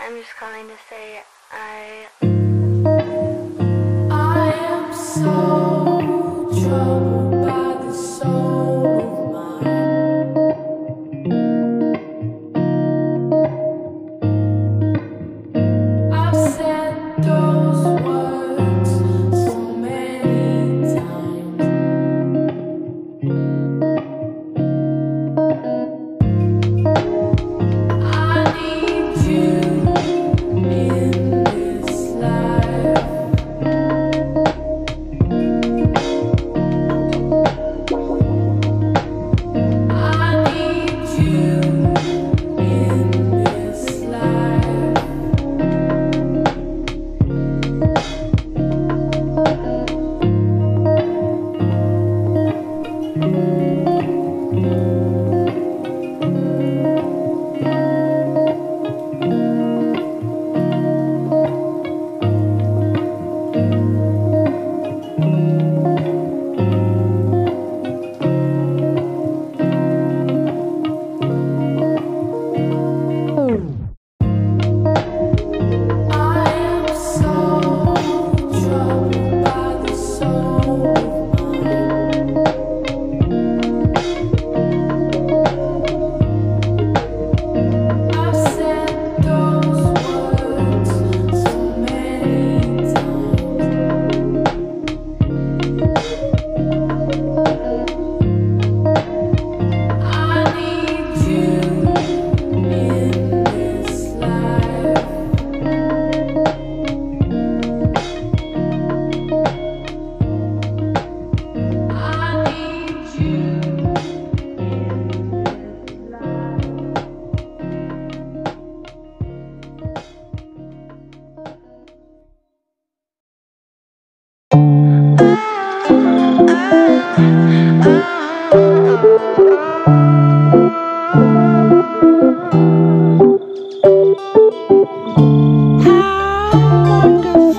I'm just calling to say I. I am so troubled.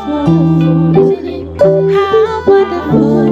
wonderful, how wonderful.